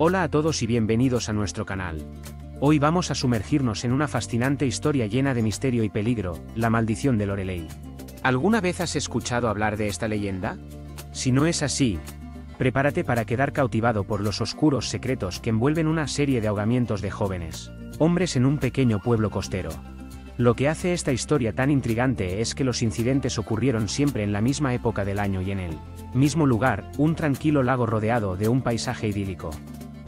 Hola a todos y bienvenidos a nuestro canal. Hoy vamos a sumergirnos en una fascinante historia llena de misterio y peligro, la maldición de Lorelei. ¿Alguna vez has escuchado hablar de esta leyenda? Si no es así, prepárate para quedar cautivado por los oscuros secretos que envuelven una serie de ahogamientos de jóvenes, hombres en un pequeño pueblo costero. Lo que hace esta historia tan intrigante es que los incidentes ocurrieron siempre en la misma época del año y en el mismo lugar, un tranquilo lago rodeado de un paisaje idílico.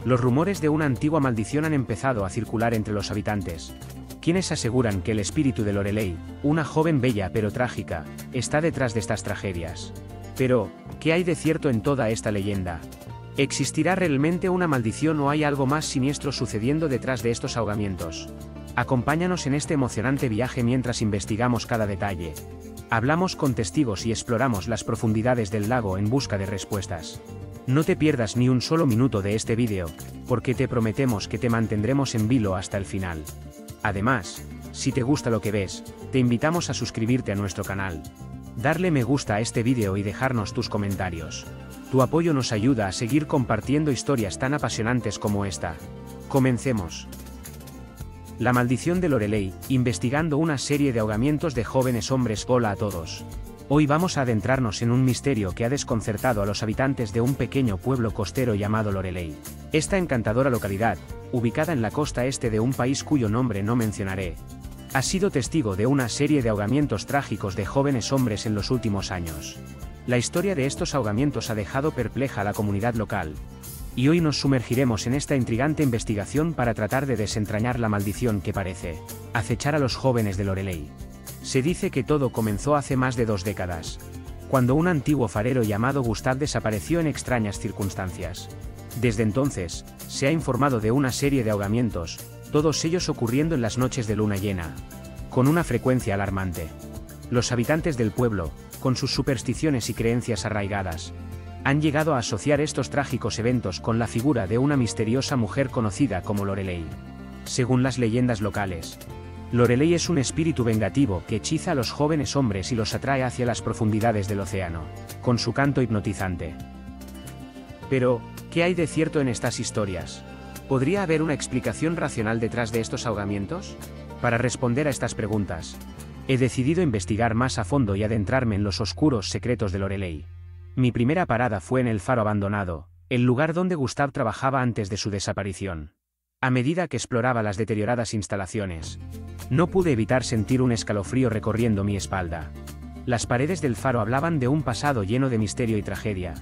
Los rumores de una antigua maldición han empezado a circular entre los habitantes, quienes aseguran que el espíritu de Lorelei, una joven bella pero trágica, está detrás de estas tragedias. Pero, ¿qué hay de cierto en toda esta leyenda? ¿Existirá realmente una maldición o hay algo más siniestro sucediendo detrás de estos ahogamientos? Acompáñanos en este emocionante viaje mientras investigamos cada detalle. Hablamos con testigos y exploramos las profundidades del lago en busca de respuestas. No te pierdas ni un solo minuto de este vídeo, porque te prometemos que te mantendremos en vilo hasta el final. Además, si te gusta lo que ves, te invitamos a suscribirte a nuestro canal. Darle me gusta a este vídeo y dejarnos tus comentarios. Tu apoyo nos ayuda a seguir compartiendo historias tan apasionantes como esta. Comencemos. La maldición de Lorelei, investigando una serie de ahogamientos de jóvenes hombres. Hola a todos. Hoy vamos a adentrarnos en un misterio que ha desconcertado a los habitantes de un pequeño pueblo costero llamado Lorelei. Esta encantadora localidad, ubicada en la costa este de un país cuyo nombre no mencionaré, ha sido testigo de una serie de ahogamientos trágicos de jóvenes hombres en los últimos años. La historia de estos ahogamientos ha dejado perpleja a la comunidad local, y hoy nos sumergiremos en esta intrigante investigación para tratar de desentrañar la maldición que parece acechar a los jóvenes de Lorelei. Se dice que todo comenzó hace más de dos décadas, cuando un antiguo farero llamado Gustav desapareció en extrañas circunstancias. Desde entonces, se ha informado de una serie de ahogamientos, todos ellos ocurriendo en las noches de luna llena, con una frecuencia alarmante. Los habitantes del pueblo, con sus supersticiones y creencias arraigadas, han llegado a asociar estos trágicos eventos con la figura de una misteriosa mujer conocida como Lorelei. Según las leyendas locales, Lorelei es un espíritu vengativo que hechiza a los jóvenes hombres y los atrae hacia las profundidades del océano, con su canto hipnotizante. Pero, ¿qué hay de cierto en estas historias? ¿Podría haber una explicación racional detrás de estos ahogamientos? Para responder a estas preguntas, he decidido investigar más a fondo y adentrarme en los oscuros secretos de Lorelei. Mi primera parada fue en el faro abandonado, el lugar donde Gustav trabajaba antes de su desaparición. A medida que exploraba las deterioradas instalaciones, no pude evitar sentir un escalofrío recorriendo mi espalda. Las paredes del faro hablaban de un pasado lleno de misterio y tragedia.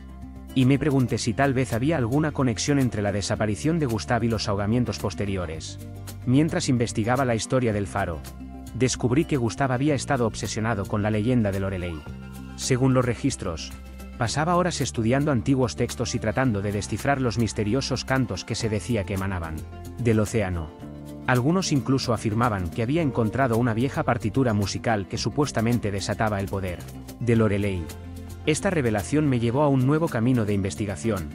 Y me pregunté si tal vez había alguna conexión entre la desaparición de Gustav y los ahogamientos posteriores. Mientras investigaba la historia del faro, descubrí que Gustav había estado obsesionado con la leyenda de Lorelei. Según los registros, Pasaba horas estudiando antiguos textos y tratando de descifrar los misteriosos cantos que se decía que emanaban del océano. Algunos incluso afirmaban que había encontrado una vieja partitura musical que supuestamente desataba el poder de Lorelei. Esta revelación me llevó a un nuevo camino de investigación.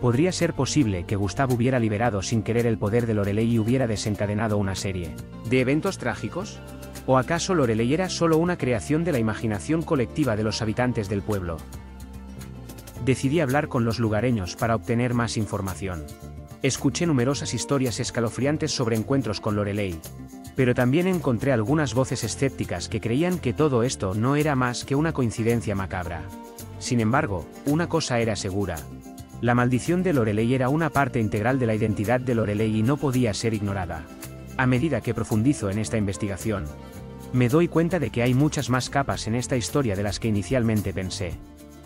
¿Podría ser posible que Gustavo hubiera liberado sin querer el poder de Lorelei y hubiera desencadenado una serie de eventos trágicos? ¿O acaso Lorelei era solo una creación de la imaginación colectiva de los habitantes del pueblo? decidí hablar con los lugareños para obtener más información. Escuché numerosas historias escalofriantes sobre encuentros con Lorelei, pero también encontré algunas voces escépticas que creían que todo esto no era más que una coincidencia macabra. Sin embargo, una cosa era segura. La maldición de Lorelei era una parte integral de la identidad de Lorelei y no podía ser ignorada. A medida que profundizo en esta investigación, me doy cuenta de que hay muchas más capas en esta historia de las que inicialmente pensé.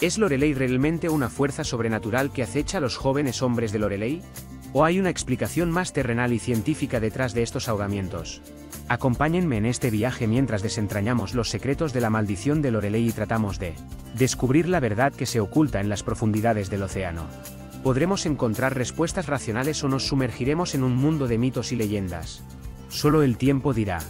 ¿Es Lorelei realmente una fuerza sobrenatural que acecha a los jóvenes hombres de Lorelei? ¿O hay una explicación más terrenal y científica detrás de estos ahogamientos? Acompáñenme en este viaje mientras desentrañamos los secretos de la maldición de Lorelei y tratamos de descubrir la verdad que se oculta en las profundidades del océano. ¿Podremos encontrar respuestas racionales o nos sumergiremos en un mundo de mitos y leyendas? Solo el tiempo dirá.